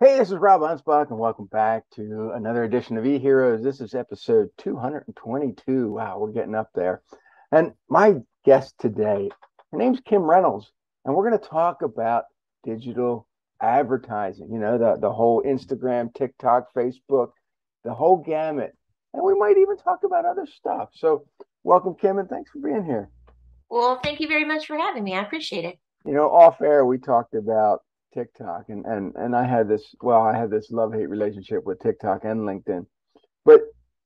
Hey, this is Rob Anspach, and welcome back to another edition of eHeroes. This is episode 222. Wow, we're getting up there. And my guest today, her name's Kim Reynolds, and we're going to talk about digital advertising, you know, the, the whole Instagram, TikTok, Facebook, the whole gamut. And we might even talk about other stuff. So, welcome, Kim, and thanks for being here. Well, thank you very much for having me. I appreciate it. You know, off air, we talked about TikTok and and and I had this well I had this love hate relationship with TikTok and LinkedIn, but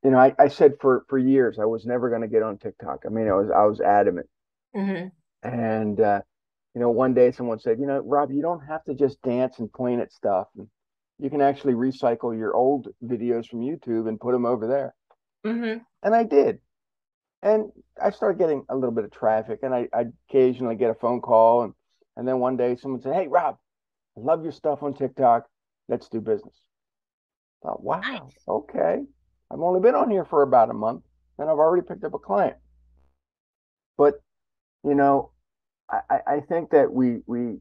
you know I, I said for for years I was never going to get on TikTok. I mean I was I was adamant, hmm and uh, you know one day someone said you know Rob you don't have to just dance and point at stuff. You can actually recycle your old videos from YouTube and put them over there, hmm and I did. And I started getting a little bit of traffic, and I I occasionally get a phone call, and and then one day someone said, "Hey Rob, love your stuff on TikTok. Let's do business. I thought, wow, Nice. okay. I've only been on here for about a month and I've already picked up a client. But, you know, I, I think that we we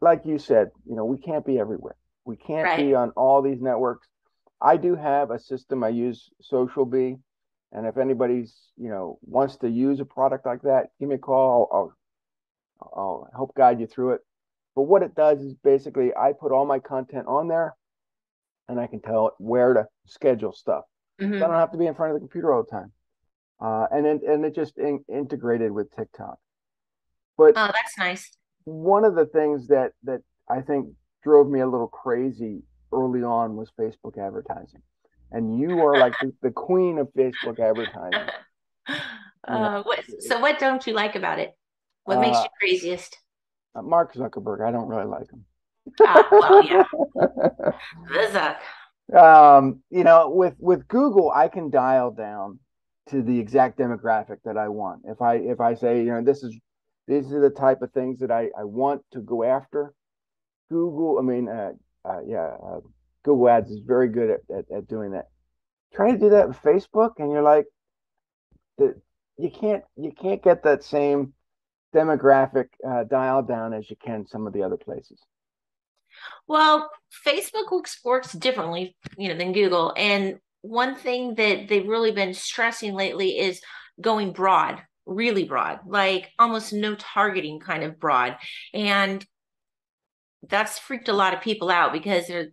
like you said, you know, we can't be everywhere. We can't Right. be on all these networks. I do have a system I use SocialBee. And if anybody's, you know, wants to use a product like that, give me a call. I'll, I'll, I'll help guide you through it. But what it does is basically I put all my content on there and I can tell it where to schedule stuff. So I hmm don't have to be in front of the computer all the time. Uh, and then and it just in, integrated with TikTok. But Oh, that's nice. one of the things that that I think drove me a little crazy early on was Facebook advertising. And you are like the, the queen of Facebook advertising. You know, Uh, what, so what don't you like about it? What makes uh, you craziest? Mark Zuckerberg, I don't really like him. Ah, well, yeah, the Zuck. Um, you know, with with Google, I can dial down to the exact demographic that I want. If I if I say, you know, this is these are the type of things that I I want to go after. Google, I mean, uh, uh yeah, uh, Google Ads is very good at, at at doing that. Try to do that with Facebook, and you're like, the you can't you can't get that same demographic uh, dial down as you can some of the other places. Well, Facebook works works differently, you know, than Google. And one thing that they've really been stressing lately is going broad, really broad, like almost no targeting kind of broad. And that's freaked a lot of people out because they're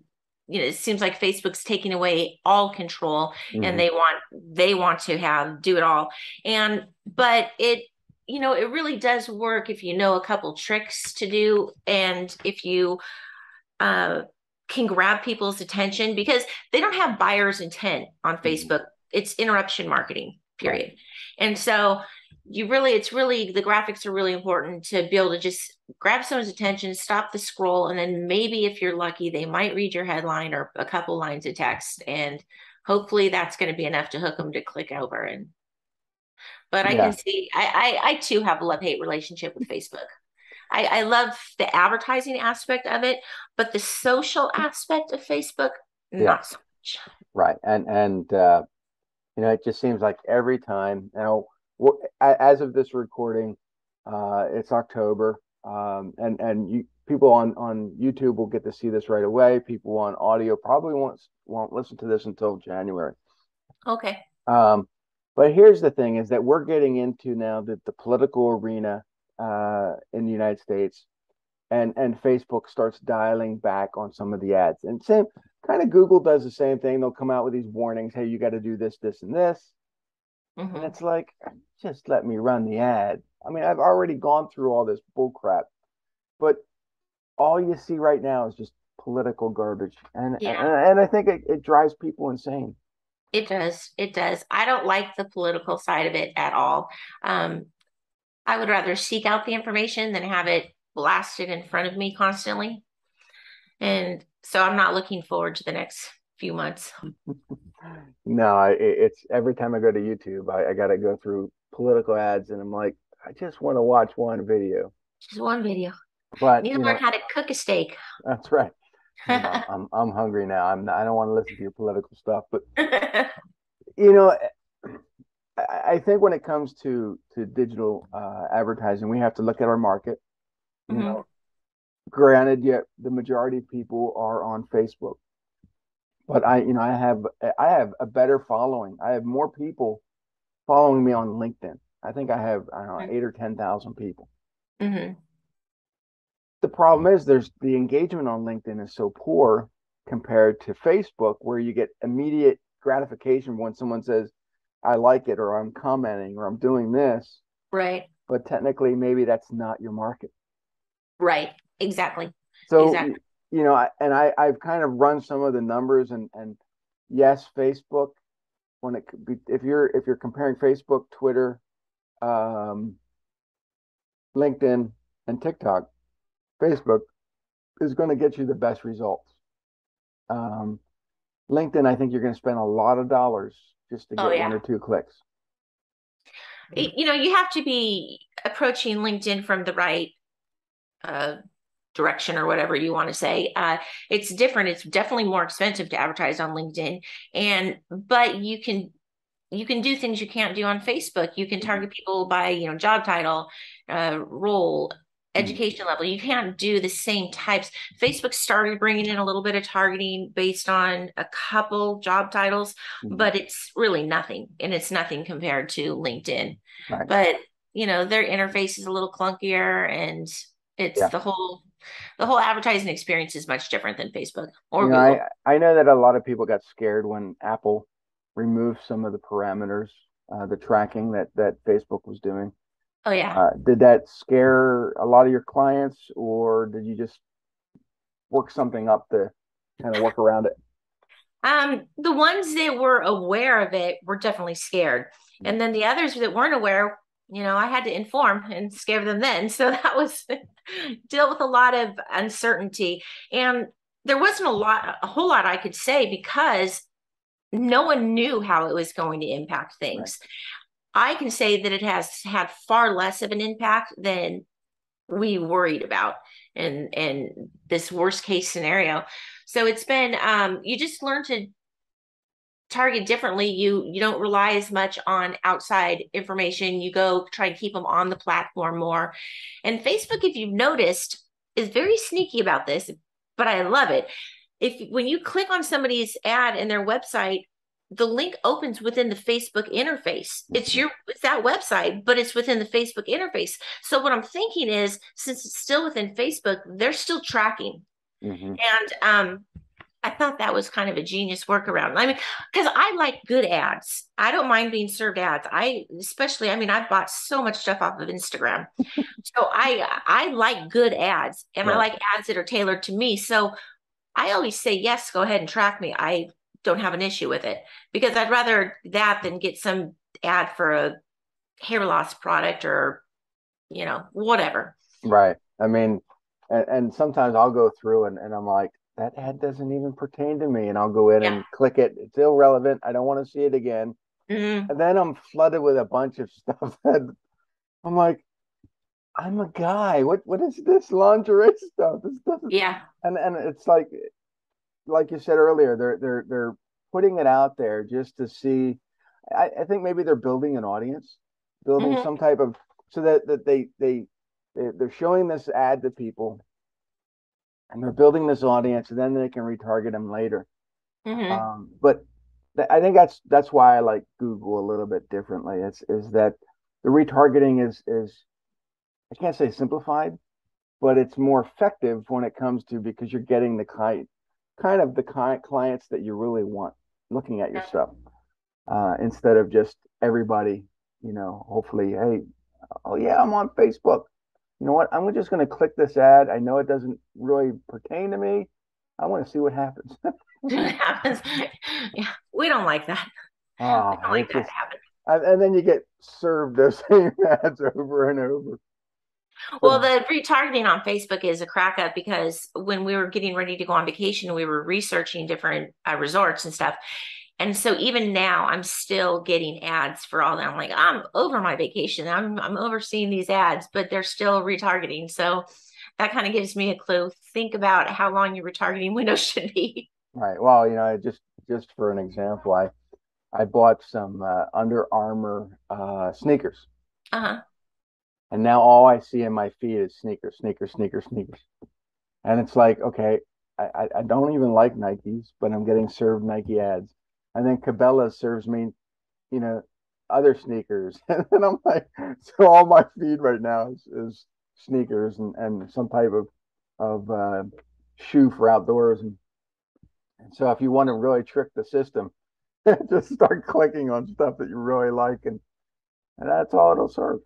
you know it seems like facebook's taking away all control and hmm they want they want to have do it all and but it you know it really does work if you know a couple tricks to do and if you uh can grab people's attention because they don't have buyer's intent on hmm facebook. It's interruption marketing period. And so you really it's really the graphics are really important to be able to just grab someone's attention stop the scroll and then maybe if you're lucky they might read your headline or a couple lines of text and hopefully that's going to be enough to hook them to click over and but i can see i i, I too have a love-hate relationship with facebook I, I love the advertising aspect of it but the social aspect of facebook Yeah. not so much Right. And and uh You know, it just seems like every time now, as of this recording, uh, it's October, um, and and you people on on YouTube will get to see this right away. People on audio probably won't won't listen to this until January. okay Um, but here's the thing: is that we're getting into now the the political arena uh, in the United States, and and Facebook starts dialing back on some of the ads, and same kind of Google does the same thing. They'll come out with these warnings: hey, you got to do this, this, and this And hmm it's like, just let me run the ad. I mean, I've already gone through all this bull crap, but all you see right now is just political garbage. And and, and I think it, it drives people insane. It does. It does. I don't like the political side of it at all. Um, I would rather seek out the information than have it blasted in front of me constantly. And so I'm not looking forward to the next few months. No, I, it's every time I go to YouTube, I, I got to go through political ads, and I'm like, I just want to watch one video. Just one video. But Need to you learn know, how to cook a steak. that's right. You know, I'm I'm hungry now. I'm I don't want to listen to your political stuff, but you know, I, I think when it comes to to digital uh, advertising, we have to look at our market. You hmm know, Granted, yet the majority of people are on Facebook. But I, you know, I have I have a better following. I have more people following me on LinkedIn. I think I have I don't know eight or ten thousand people. Mm-hmm. The problem is there's the engagement on LinkedIn is so poor compared to Facebook, where you get immediate gratification when someone says, "I like it," or "I'm commenting," or "I'm doing this." Right. But technically, maybe that's not your market. Right. Exactly. So exactly. you know, and I I've kind of run some of the numbers, and and yes, Facebook when it could be if you're if you're comparing Facebook, Twitter, um, LinkedIn, and TikTok, Facebook is going to get you the best results. Um, LinkedIn, I think you're going to spend a lot of dollars just to oh, get oh, yeah. one or two clicks. You know, you have to be approaching LinkedIn from the right uh, direction or whatever you want to say. Uh, it's different. It's definitely more expensive to advertise on LinkedIn, and but you can you can do things you can't do on Facebook. You can target people by you know job title, uh, role, mm-hmm. Education level. You can't do the same types. Facebook started bringing in a little bit of targeting based on a couple job titles, mm-hmm. but it's really nothing, and it's nothing compared to LinkedIn. Right. But you know their interface is a little clunkier, and it's yeah. the whole the whole advertising experience is much different than Facebook or you know, Google. I, I know that a lot of people got scared when Apple removed some of the parameters, uh, the tracking that that Facebook was doing. Oh yeah. Uh, did that scare a lot of your clients, or did you just work something up to kind of work around it? Um, the ones that were aware of it were definitely scared, and then the others that weren't aware, you know, I had to inform and scare them then. So that was dealt with a lot of uncertainty, and there wasn't a lot, a whole lot I could say because no one knew how it was going to impact things. I can say that it has had far less of an impact than we worried about in in this worst case scenario. So it's been um, you just learn to target differently. You you don't rely as much on outside information. You go try and keep them on the platform more. And Facebook, if you've noticed, is very sneaky about this, but I love it if when you click on somebody's ad in their website the link opens within the facebook interface it's mm-hmm. your it's that website but it's within the facebook interface so what i'm thinking is since it's still within facebook they're still tracking mm-hmm. and um I thought that was kind of a genius workaround. I mean, because I like good ads. I don't mind being served ads. I especially, I mean, I've bought so much stuff off of Instagram. so I I like good ads and right. I like ads that are tailored to me. So I always say, yes, go ahead and track me. I don't have an issue with it because I'd rather that than get some ad for a hair loss product or, you know, whatever. Right. I mean, and, and sometimes I'll go through and, and I'm like, that ad doesn't even pertain to me. And I'll go in yeah. and click it. It's irrelevant. I don't want to see it again. Mm-hmm. And then I'm flooded with a bunch of stuff that I'm like, I'm a guy. What what is this lingerie stuff? This doesn't. Yeah. And and it's like, like you said earlier, they're they're they're putting it out there just to see. I, I think maybe they're building an audience, building mm-hmm. some type of so that that they they they're showing this ad to people, and they're building this audience, and then they can retarget them later. Mm-hmm. Um, but I think that's that's why I like Google a little bit differently. It's is that the retargeting is is I can't say simplified, but it's more effective when it comes to because you're getting the kind kind of the kind clients that you really want looking at your stuff uh, instead of just everybody. You know, hopefully, hey, oh yeah, I'm on Facebook. You know what? I'm just going to click this ad. I know it doesn't really pertain to me. I want to see what happens. what happens? Yeah, we don't like that. Oh, don't like that happen. And then you get served those same ads over and over. Well, the retargeting on Facebook is a crack up because when we were getting ready to go on vacation, we were researching different uh, resorts and stuff. And so even now, I'm still getting ads for all that. I'm like, I'm over my vacation. I'm I'm overseeing these ads, but they're still retargeting. So that kind of gives me a clue. Think about how long your retargeting window should be. Right. Well, you know, just just for an example, I I bought some uh, Under Armour uh, sneakers. Uh huh. And now all I see in my feed is sneakers, sneakers, sneakers, sneakers. and it's like, okay, I, I don't even like Nikes, but I'm getting served Nike ads. And then Cabela serves me, you know, other sneakers. and then I'm like, so all my feed right now is, is sneakers and, and some type of of uh, shoe for outdoors. And, and so if you want to really trick the system, just start clicking on stuff that you really like and, and that's all it'll serve.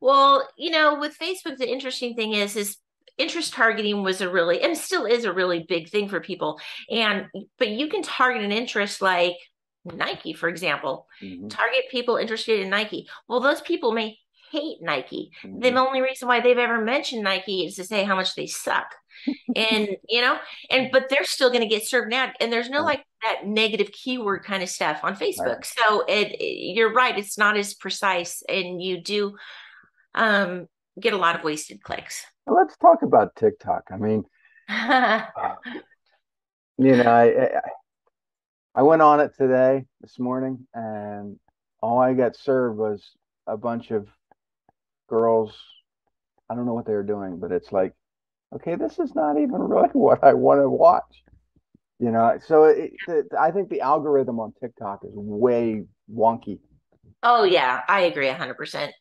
Well, you know, with Facebook, the interesting thing is, is interest targeting was a really and still is a really big thing for people. And but you can target an interest like nike for example. Mm-hmm. target people interested in nike. Well those people may hate nike. Mm-hmm. the only reason why they've ever mentioned nike is to say how much they suck. And you know and but they're still going to get served now. And there's no like that negative keyword kind of stuff on facebook. Right. so it, it, you're right it's not as precise and you do um get a lot of wasted clicks let's talk about TikTok. I mean, you know, I, I went on it today, this morning, and all I got served was a bunch of girls. I don't know what they were doing, but it's like, okay, this is not even really what I want to watch. You know, so it, it, I think the algorithm on TikTok is way wonky. Oh yeah, I agree hundred percent.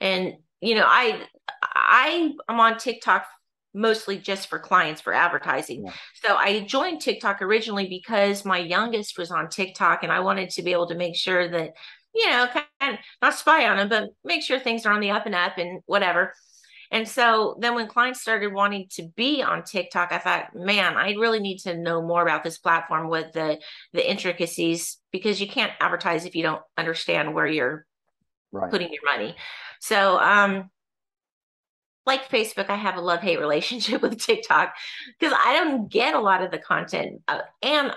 And you know, I I am on TikTok mostly just for clients for advertising. Yeah. So I joined TikTok originally because my youngest was on TikTok and I wanted to be able to make sure that, you know, kind of not spy on him, but make sure things are on the up and up and whatever. And so then when clients started wanting to be on TikTok, I thought, man, I really need to know more about this platform with the the intricacies because you can't advertise if you don't understand where you're right. putting your money. So um like Facebook, I have a love hate relationship with TikTok because I don't get a lot of the content. Uh, and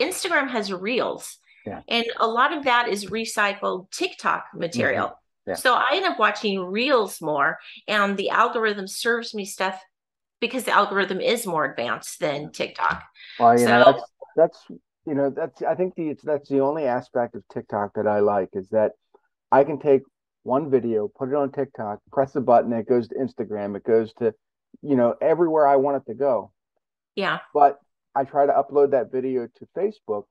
Instagram has reels, yeah. and a lot of that is recycled TikTok material. Mm-hmm. Yeah. So I end up watching reels more, and the algorithm serves me stuff because the algorithm is more advanced than TikTok. Well, you so, know, that's that's you know that's I think the that's the only aspect of TikTok that I like is that I can take one video, put it on TikTok, press the button, it goes to Instagram, it goes to, you know, everywhere I want it to go. Yeah. But I try to upload that video to Facebook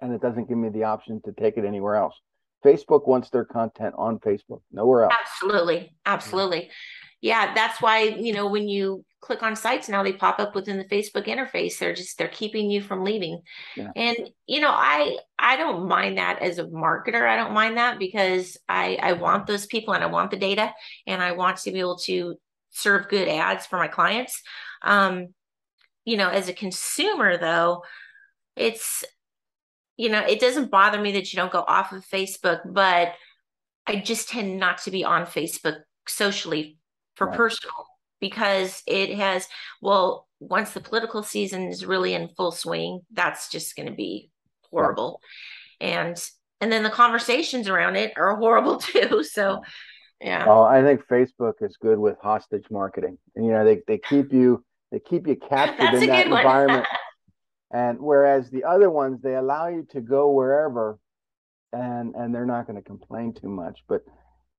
and it doesn't give me the option to take it anywhere else. Facebook wants their content on Facebook, nowhere else. Absolutely. Absolutely yeah, that's why, you know, when you click on sites now, they pop up within the Facebook interface. They're just, they're keeping you from leaving. Yeah. And, you know, I, I don't mind that as a marketer. I don't mind that because I, I want those people and I want the data and I want to be able to serve good ads for my clients. Um, you know, as a consumer though, it's, you know, it doesn't bother me that you don't go off of Facebook, but I just tend not to be on Facebook socially for right. personal because it has well once the political season is really in full swing that's just going to be horrible. And and then the conversations around it are horrible too so yeah. Well i think facebook is good with hostage marketing. And you know they, they keep you they keep you captured in that environment. And whereas the other ones they allow you to go wherever and and they're not going to complain too much. But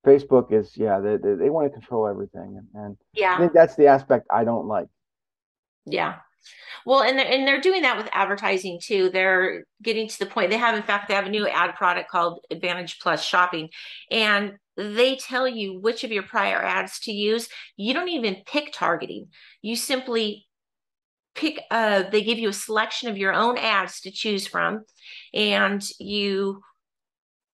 Facebook is yeah they they, they want to control everything and, and yeah I think that's the aspect I don't like. Yeah. Well, and they're, and they're doing that with advertising too. They're getting to the point. They have, in fact, they have a new ad product called Advantage Plus Shopping, and they tell you which of your prior ads to use. You don't even pick targeting. You simply pick. Uh, they give you a selection of your own ads to choose from, and you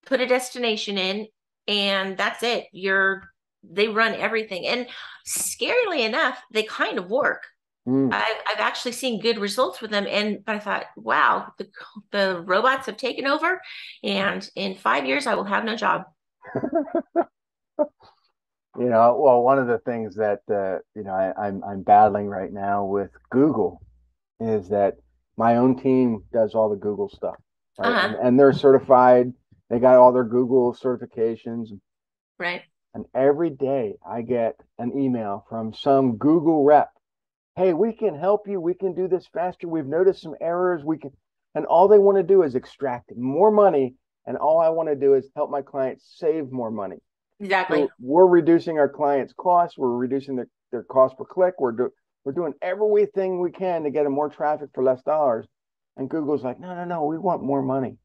put a destination in and that's it. You're they run everything, and scarily enough, they kind of work. Mm. I've, I've actually seen good results with them, and but I thought, wow, the the robots have taken over, and in five years, I will have no job. you know, well, one of the things that uh, you know I, I'm I'm battling right now with Google is that my own team does all the Google stuff, right? uh-huh. and, and they're certified they got all their Google certifications. Right. And every day I get an email from some Google rep. Hey, we can help you. We can do this faster. We've noticed some errors. We can, and all they want to do is extract more money. And all I want to do is help my clients save more money. Exactly. So we're reducing our clients' costs. We're reducing their, their cost per click. We're do, we're doing everything we can to get them more traffic for less dollars. And Google's like, no, no, no, we want more money.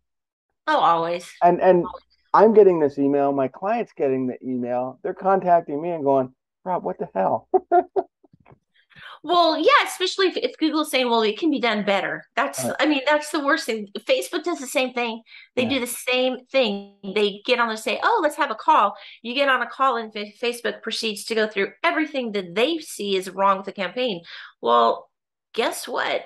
Oh, always. And and always. I'm getting this email. My client's getting the email. They're contacting me and going, Rob, what the hell? Well, yeah, especially if, if Google's saying, well, it can be done better. That's, right. I mean, that's the worst thing. Facebook does the same thing. They yeah. do the same thing. They get on there say, oh, let's have a call. You get on a call and Facebook proceeds to go through everything that they see is wrong with the campaign. Well, guess what?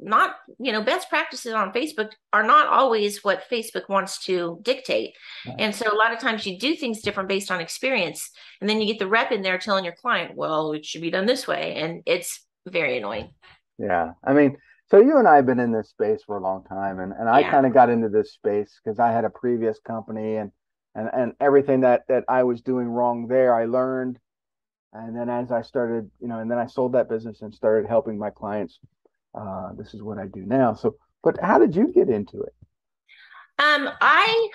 Not you know best practices on facebook are not always what facebook wants to dictate right. and so a lot of times you do things different based on experience and then you get the rep in there telling your client well it should be done this way and it's very annoying yeah i mean so you and i have been in this space for a long time and, and i yeah. kind of got into this space because i had a previous company and and and everything that that i was doing wrong there i learned and then as i started you know and then i sold that business and started helping my clients uh, this is what I do now. So, but how did you get into it? Um, I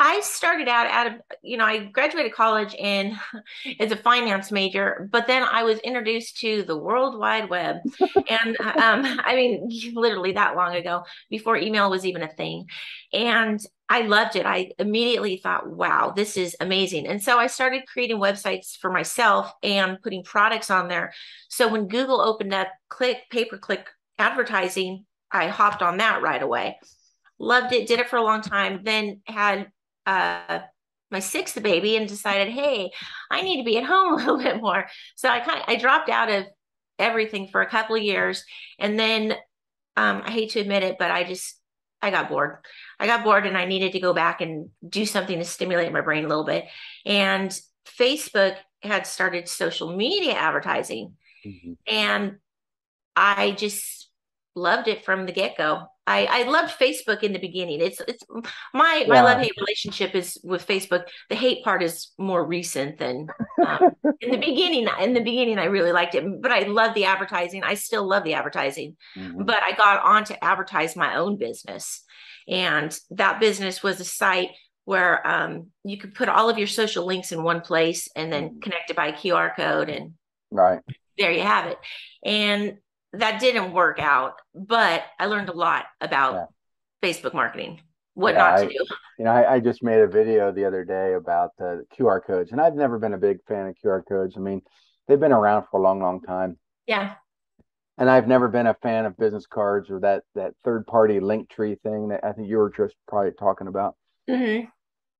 I started out out of you know I graduated college and as a finance major, but then I was introduced to the World Wide Web, and um, I mean literally that long ago before email was even a thing, and I loved it. I immediately thought, wow, this is amazing. And so I started creating websites for myself and putting products on there. So when Google opened up click, pay per click advertising, I hopped on that right away. Loved it, did it for a long time, then had uh, my sixth baby and decided, hey, I need to be at home a little bit more. So I kind of I dropped out of everything for a couple of years. And then um, I hate to admit it, but I just I got bored. I got bored and I needed to go back and do something to stimulate my brain a little bit. And Facebook had started social media advertising. Mm-hmm. And I just loved it from the get go. I, I loved Facebook in the beginning. It's it's my yeah. my love hate relationship is with Facebook. The hate part is more recent than um, in the beginning. In the beginning, I really liked it, but I love the advertising. I still love the advertising, mm-hmm. but I got on to advertise my own business, and that business was a site where um, you could put all of your social links in one place and then mm-hmm. connect it by QR code, and right there you have it. And that didn't work out, but I learned a lot about yeah. Facebook marketing, what yeah, not to I, do. You know, I, I, just made a video the other day about the QR codes, and I've never been a big fan of QR codes. I mean, they've been around for a long, long time. Yeah. And I've never been a fan of business cards or that that third party Linktree thing that I think you were just probably talking about. Mm-hmm.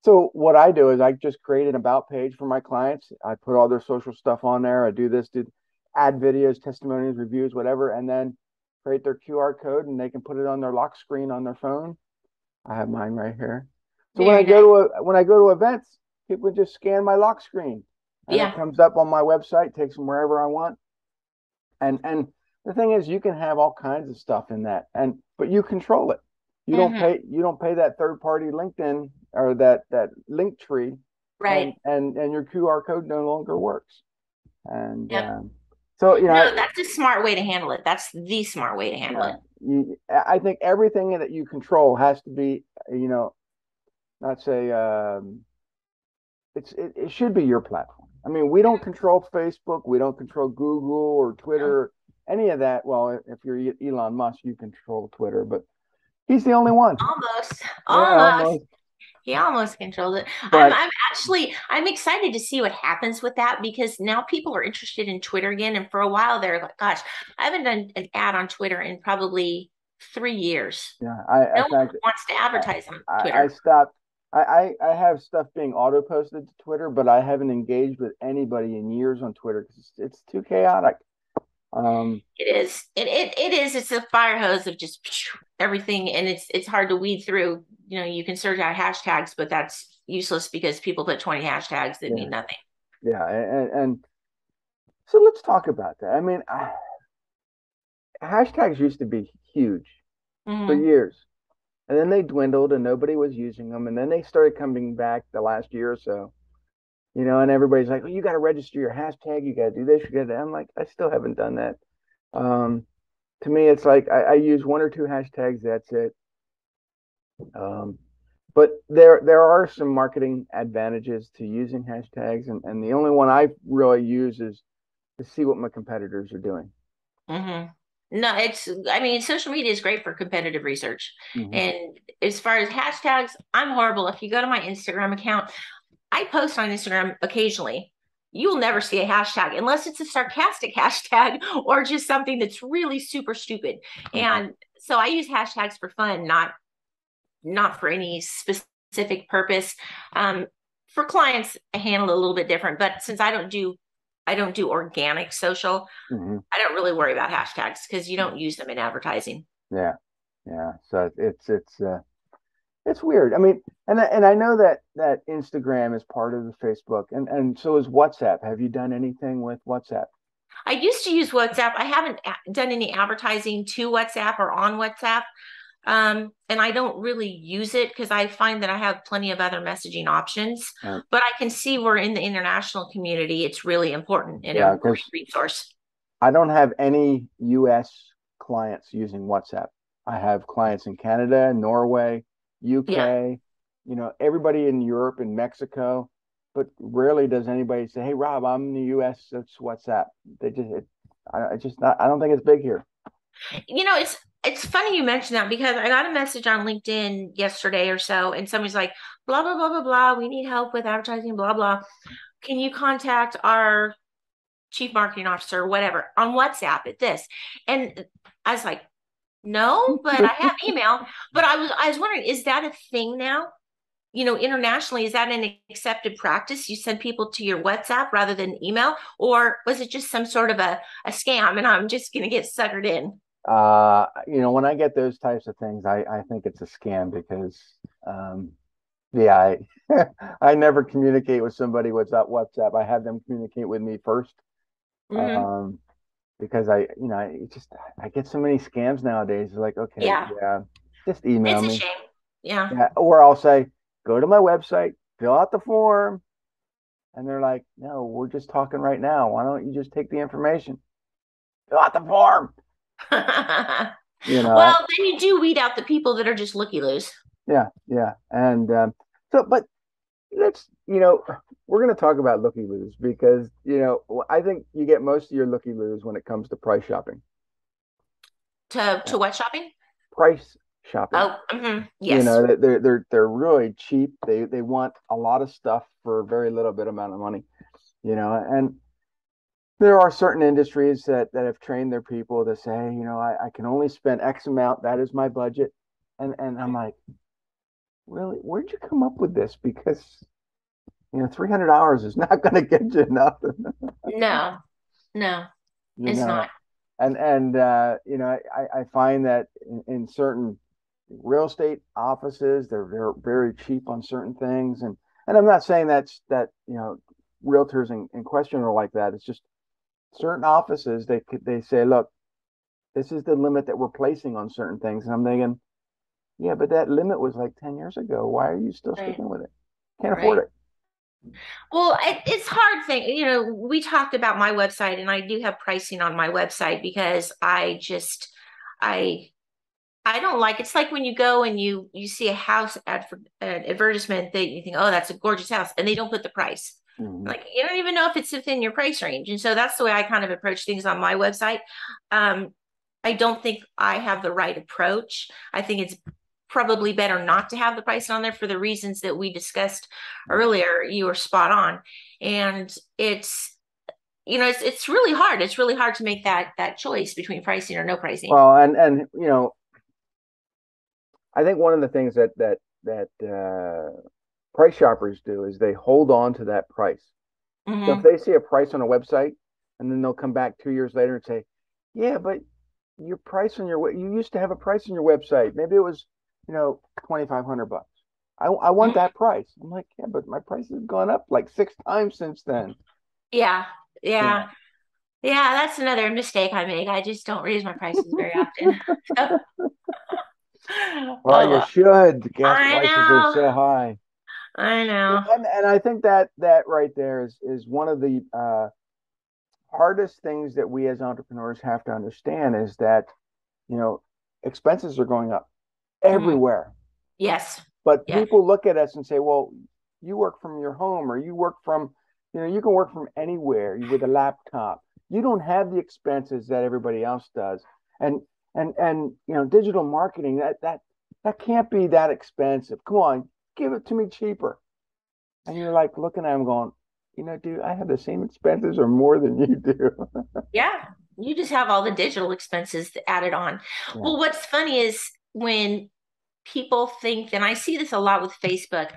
So what I do is I just create an about page for my clients. I put all their social stuff on there. I do this, do add videos, testimonials, reviews, whatever, and then create their QR code and they can put it on their lock screen on their phone. I have mine right here. So when I go to a, when I go to events, people just scan my lock screen. And yeah. it comes up on my website, takes them wherever I want. And and the thing is you can have all kinds of stuff in that and but you control it. You mm-hmm. don't pay you don't pay that third party LinkedIn or that that Linktree. Right. And and, and your QR code no longer works. And yep. um, so you know, no, that's a smart way to handle it. That's the smart way to handle it. You, I think everything that you control has to be, you know, not say um, it's it, it should be your platform. I mean, we don't control Facebook, we don't control Google or Twitter, any of that. Well, if you're Elon Musk, you control Twitter, but he's the only one. Almost, almost. Yeah, almost. He almost controlled it. I'm, I'm, actually I'm excited to see what happens with that because now people are interested in Twitter again. And for a while they're like, gosh, I haven't done an ad on Twitter in probably three years. Yeah, I, no I one wants to advertise on Twitter. I, I stopped. I, I have stuff being auto posted to Twitter, but I haven't engaged with anybody in years on Twitter because it's, it's too chaotic. Um, it is. It, it it is. It's a fire hose of just everything, and it's it's hard to weed through. You know, you can search out hashtags, but that's useless because people put twenty hashtags that yeah. mean nothing. Yeah, and, and, so let's talk about that. I mean, I, hashtags used to be huge mm-hmm. for years, and then they dwindled, and nobody was using them, and then they started coming back the last year or so you know, and everybody's like, well, you got to register your hashtag, you got to do this, you got to. I'm like, I still haven't done that. Um, to me, it's like I, I, use one or two hashtags. That's it. Um, but there there are some marketing advantages to using hashtags, and, and the only one I really use is to see what my competitors are doing. Mm-hmm. No, it's, I mean, social media is great for competitive research. Mm-hmm. And as far as hashtags, I'm horrible. If you go to my Instagram account, I post on Instagram occasionally. You will never see a hashtag unless it's a sarcastic hashtag or just something that's really super stupid. Mm-hmm. And so I use hashtags for fun, not not for any specific purpose. Um, for clients, I handle it a little bit different, but since I don't do I don't do organic social. Mm-hmm. I don't really worry about hashtags because you don't use them in advertising. Yeah, yeah. So it's it's uh, it's weird. I mean, and and I know that that Instagram is part of the Facebook, and and so is WhatsApp. Have you done anything with WhatsApp? I used to use WhatsApp. I haven't done any advertising to WhatsApp or on WhatsApp. Um, and I don't really use it because I find that I have plenty of other messaging options. But I can see we're in the international community it's really important and yeah, a great resource. I don't have any US clients using WhatsApp. I have clients in Canada, Norway, UK, yeah. you know, everybody in Europe and Mexico, but rarely does anybody say, "Hey, Rob, I'm in the US. That's WhatsApp." They just, it, I, I just not. I don't think it's big here. You know, it's it's funny you mentioned that because I got a message on LinkedIn yesterday or so, and somebody's like, blah, blah, blah, blah, blah. We need help with advertising, blah, blah. Can you contact our chief marketing officer or whatever on WhatsApp at this? And I was like, no, but I have email. But I was I was wondering, is that a thing now? You know, internationally, is that an accepted practice? You send people to your WhatsApp rather than email, or was it just some sort of a, a scam and I'm just gonna get suckered in? uh, you know, when I get those types of things, I, I think it's a scam because, um, yeah, I, I never communicate with somebody with WhatsApp. I have them communicate with me 1st mm-hmm. um, because I, you know, I just I get so many scams nowadays. It's like, okay, yeah, yeah just email it's me. Yeah. yeah, or I'll say, go to my website, fill out the form, and they're like, no, we're just talking right now. Why don't you just take the information, fill out the form? you know. Well, then you do weed out the people that are just looky loos. Yeah, yeah, and um, so, but let's, you know, we're going to talk about looky loos because you know I think you get most of your looky loos when it comes to price shopping. To to what shopping? Price shopping. Oh, mm-hmm. yes. You know, they're they're they're really cheap. They they want a lot of stuff for a very little bit amount of money. You know, and there are certain industries that that have trained their people to say, you know, I, I can only spend X amount. That is my budget. And and I'm like, really, where'd you come up with this? Because you know, 300 hours is not going to get you nothing. no, no, you it's know? not. And and uh, you know, I, I find that in, in certain real estate offices, they're they're very cheap on certain things. And and I'm not saying that's that you know realtors in, in question are like that. It's just certain offices they they say, look, this is the limit that we're placing on certain things, and I'm thinking, yeah, but that limit was like ten years ago. Why are you still right. sticking with it? Can't right. afford it. Well, it, it's hard thing. You know, we talked about my website, and I do have pricing on my website because I just I I don't like it's like when you go and you you see a house ad, for, an advertisement that you think, oh, that's a gorgeous house, and they don't put the price. Mm-hmm. Like you don't even know if it's within your price range. And so that's the way I kind of approach things on my website. Um, I don't think I have the right approach. I think it's probably better not to have the price on there for the reasons that we discussed mm-hmm. earlier. You were spot on. And it's you know, it's it's really hard. It's really hard to make that that choice between pricing or no pricing. Well, and and you know, I think one of the things that that that uh, price shoppers do is they hold on to that price. Mm-hmm. So if they see a price on a website and then they'll come back two years later and say, yeah, but your price on your you used to have a price on your website. Maybe it was, you know, twenty five hundred bucks. I, I want that price. I'm like, yeah, but my price has gone up like six times since then. Yeah, yeah, yeah. yeah that's another mistake I make. I just don't raise my prices very often. well, you should. The gas I prices know. are so high. I know. And, and I think that that right there is is one of the uh, hardest things that we as entrepreneurs have to understand is that you know expenses are going up. Mm-hmm. everywhere. Yes. But yeah. people look at us and say, "Well, you work from your home, or you work from, you know, you can work from anywhere with a laptop. you don't have the expenses that everybody else does. And and and you know, digital marketing that that that can't be that expensive. Come on, give it to me cheaper. And you're like looking at him going, you know, dude, I have the same expenses or more than you do. yeah. You just have all the digital expenses added on. Yeah. Well, what's funny is when people think, and I see this a lot with Facebook,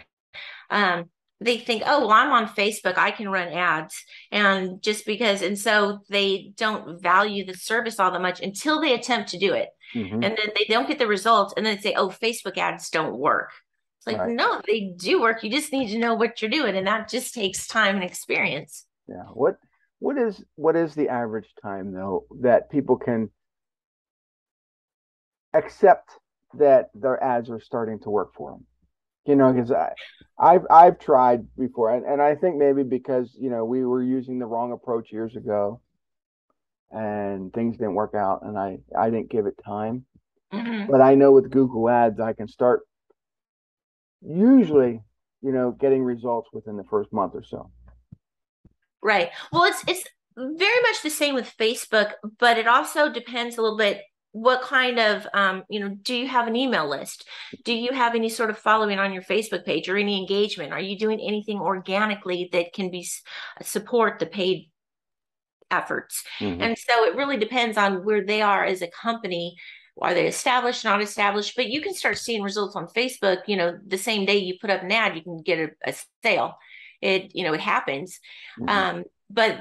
um, they think, oh, well, I'm on Facebook, I can run ads. And just because, and so they don't value the service all that much until they attempt to do it. Mm-hmm. And then they don't get the results. And then they say, oh, Facebook ads don't work. It's like, right. no, they do work. You just need to know what you're doing. And that just takes time and experience. Yeah. What, what is, what is the average time though that people can accept that their ads are starting to work for them? You know, because I, I've I've tried before, and, and I think maybe because you know we were using the wrong approach years ago, and things didn't work out, and I I didn't give it time. Mm-hmm. But I know with Google Ads, I can start usually, you know, getting results within the first month or so. Right. Well, it's it's very much the same with Facebook, but it also depends a little bit what kind of um, you know do you have an email list? Do you have any sort of following on your facebook page or any engagement? Are you doing anything organically that can be support the paid efforts? Mm-hmm. and so it really depends on where they are as a company. Are they established not established? But you can start seeing results on facebook you know the same day you put up an ad you can get a, a sale. It you know it happens. Mm-hmm. um, but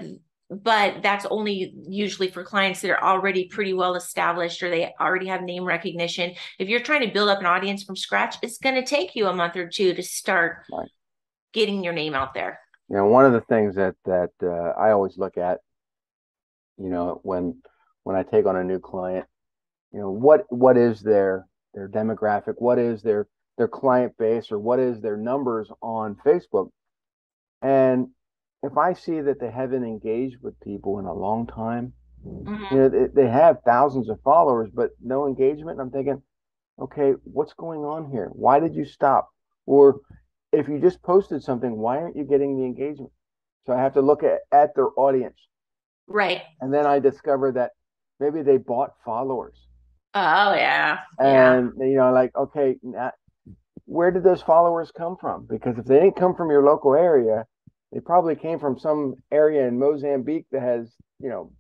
but that's only usually for clients that are already pretty well established or they already have name recognition. If you're trying to build up an audience from scratch, it's going to take you a month or two to start right. getting your name out there. You know, one of the things that that uh, I always look at, you know, when when I take on a new client, you know, what what is their their demographic, what is their their client base, or what is their numbers on Facebook, and if I see that they haven't engaged with people in a long time, mm-hmm. you know, they, they have thousands of followers, but no engagement. I'm thinking, okay, what's going on here? Why did you stop? Or if you just posted something, why aren't you getting the engagement? So I have to look at, at their audience. Right. And then I discover that maybe they bought followers. Oh yeah. And yeah. you know, like, okay, where did those followers come from? Because if they didn't come from your local area, they probably came from some area in Mozambique that has, you know,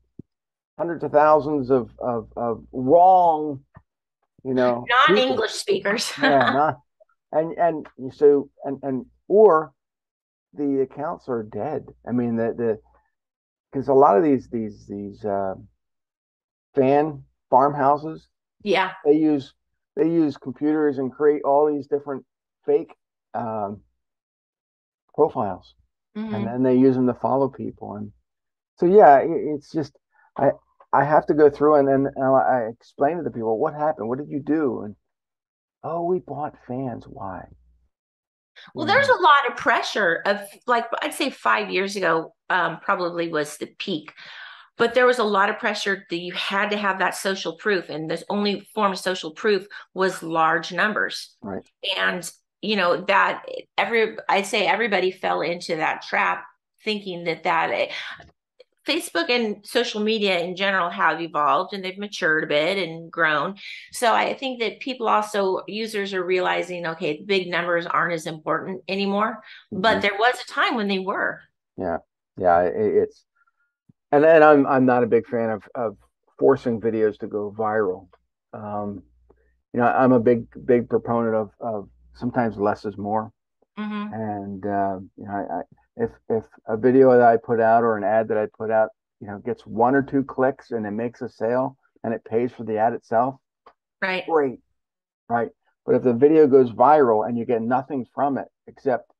hundreds of thousands of of, of wrong, you know, not English speakers. yeah, not, and and so and and or the accounts are dead. I mean the the because a lot of these these these uh, fan farmhouses, yeah, they use they use computers and create all these different fake um, profiles mm-hmm. and then they use them to follow people. And so yeah it, it's just i i have to go through and then and i explain to the people what happened? What did you do? And oh we bought fans. Why? Well there's a lot of pressure of like i'd say five years ago um, probably was the peak. But there was a lot of pressure that you had to have that social proof. And the only form of social proof was large numbers. Right. And you know that every i say everybody fell into that trap thinking that that facebook and social media in general have evolved and they've matured a bit and grown. So i think that people also users are realizing okay the big numbers aren't as important anymore but mm-hmm. there was a time when they were. Yeah. Yeah it, it's and then i'm i'm not a big fan of of forcing videos to go viral. Um you know i'm a big big proponent of of sometimes less is more. Mm-hmm. And uh, you know, I, I, if if a video that I put out or an ad that I put out, you know, gets one or two clicks and it makes a sale and it pays for the ad itself, right? Great, right. But if the video goes viral and you get nothing from it except,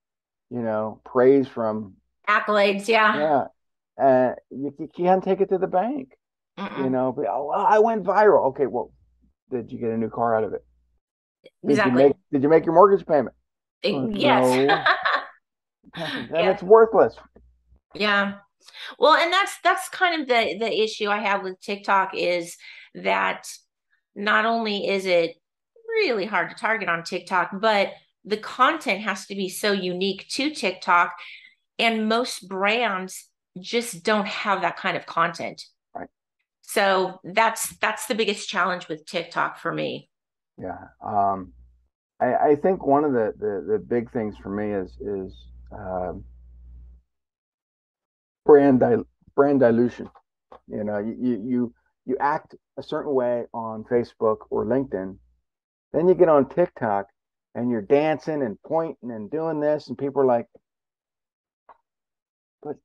you know, praise from accolades, yeah, yeah, uh, you, you can't take it to the bank. Mm-mm. You know, but, oh, I went viral. Okay, well, did you get a new car out of it? Exactly. Did you make, did you make your mortgage payment? Uh, yes. No. then yeah. it's worthless. Yeah. Well, and that's that's kind of the the issue I have with TikTok is that not only is it really hard to target on TikTok, but the content has to be so unique to TikTok and most brands just don't have that kind of content. Right. So that's that's the biggest challenge with TikTok for me. Yeah. Um, I, I think one of the, the, the big things for me is is um, brand brand dilution. You know, you, you you act a certain way on Facebook or LinkedIn, then you get on TikTok and you're dancing and pointing and doing this, and people are like, "But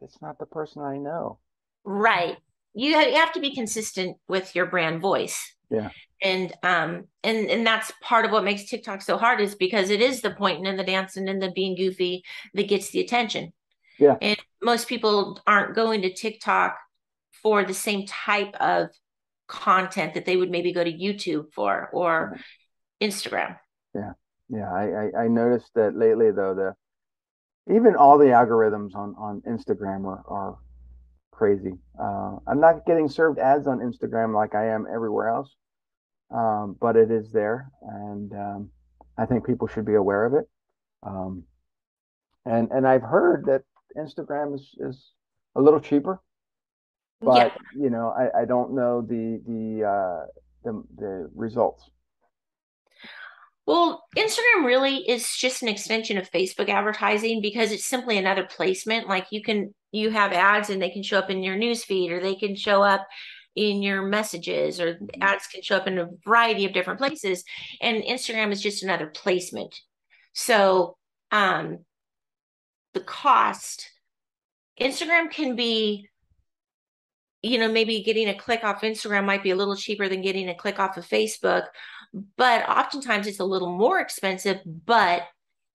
that's not the person I know." Right. You have to be consistent with your brand voice. Yeah. And um and and that's part of what makes TikTok so hard is because it is the pointing and the dancing and the being goofy that gets the attention. Yeah. And most people aren't going to TikTok for the same type of content that they would maybe go to YouTube for or Instagram. Yeah. Yeah. I, I, I noticed that lately though, the even all the algorithms on, on Instagram are, are crazy. Uh, I'm not getting served ads on Instagram like I am everywhere else, um, but it is there, and um, I think people should be aware of it. Um, and and I've heard that Instagram is is a little cheaper, but yeah. you know I, I don't know the the uh, the the results. Well, Instagram really is just an extension of Facebook advertising because it's simply another placement. Like you can you have ads and they can show up in your newsfeed or they can show up in your messages or mm-hmm. ads can show up in a variety of different places and Instagram is just another placement. So, um the cost Instagram can be you know maybe getting a click off Instagram might be a little cheaper than getting a click off of Facebook but oftentimes it's a little more expensive but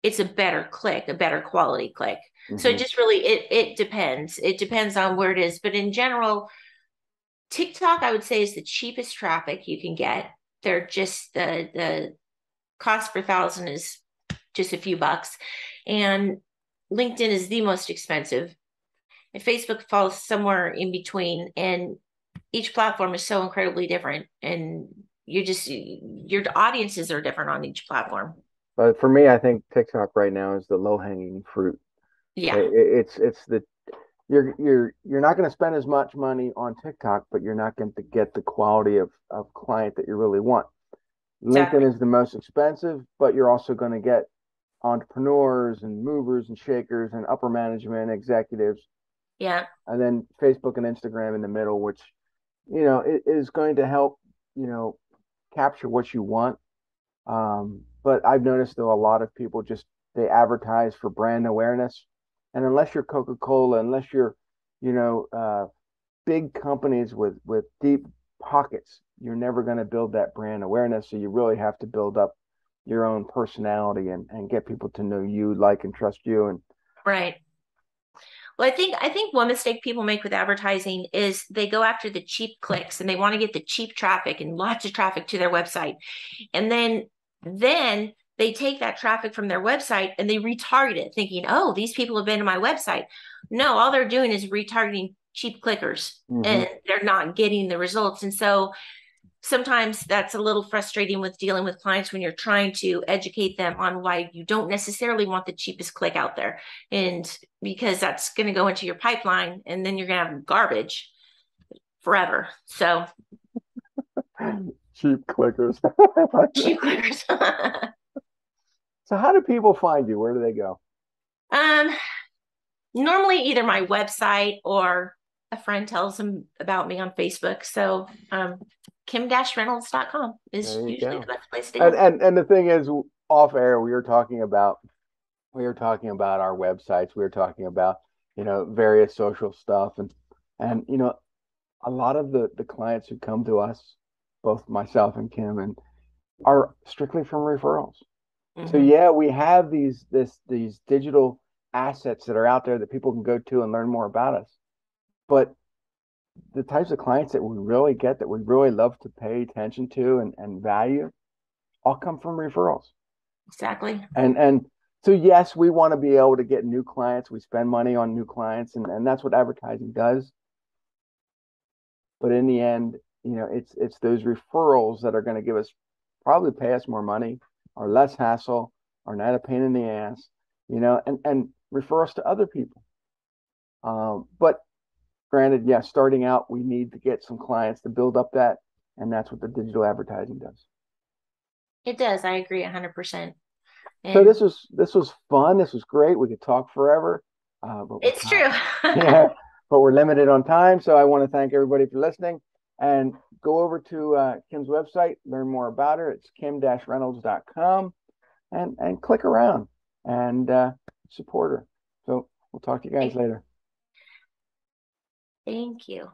it's a better click a better quality click mm-hmm. so it just really it it depends. It depends on where it is. But in general tiktok i would say is the cheapest traffic you can get. They're just the the cost per thousand is just a few bucks. And linkedin is the most expensive. And facebook falls somewhere in between. And each platform is so incredibly different. And you just your audiences are different on each platform. But for me, I think TikTok right now is the low hanging fruit. Yeah, it, it's it's the you're you're you're not going to spend as much money on TikTok, but you're not going to get the quality of of client that you really want. Exactly. LinkedIn is the most expensive, but you're also going to get entrepreneurs and movers and shakers and upper management executives. Yeah. And then Facebook and Instagram in the middle, which you know it is going to help you know capture what you want. Um, but I've noticed though a lot of people just they advertise for brand awareness, and unless you're Coca Cola, unless you're, you know, uh, big companies with with deep pockets, you're never going to build that brand awareness. So you really have to build up your own personality and and get people to know you, like and trust you, and right. Well, I think I think one mistake people make with advertising is they go after the cheap clicks and they want to get the cheap traffic and lots of traffic to their website. And then then they take that traffic from their website and they retarget it thinking, "Oh, these people have been to my website." No, all they're doing is retargeting cheap clickers mm-hmm. and they're not getting the results. And so sometimes that's a little frustrating with dealing with clients when you're trying to educate them on why you don't necessarily want the cheapest click out there and because that's going to go into your pipeline and then you're going to have garbage forever so cheap clickers cheap clickers so how do people find you where do they go um normally either my website or a friend tells them about me on facebook so um kim-reynolds.com is usually go. the best place to go. And, and and the thing is, off air, we were talking about we were talking about our websites. We were talking about you know various social stuff, and and you know a lot of the the clients who come to us, both myself and Kim, and are strictly from referrals. Mm-hmm. So yeah, we have these this these digital assets that are out there that people can go to and learn more about us. But the types of clients that we really get that we really love to pay attention to and, and value all come from referrals. Exactly. And and so yes, we want to be able to get new clients. We spend money on new clients and, and that's what advertising does. But in the end, you know, it's it's those referrals that are going to give us probably pay us more money or less hassle or not a pain in the ass, you know, and, and refer us to other people. Um, but granted, yeah, starting out, we need to get some clients to build up that, and that's what the digital advertising does. It does. I agree 100%. And so this was this was fun. This was great. We could talk forever. Uh, it's true. yeah, but we're limited on time. So I want to thank everybody for listening and go over to uh, Kim's website, learn more about her. It's kim-reynolds.com and, and click around and uh, support her. So we'll talk to you guys later. Thank you.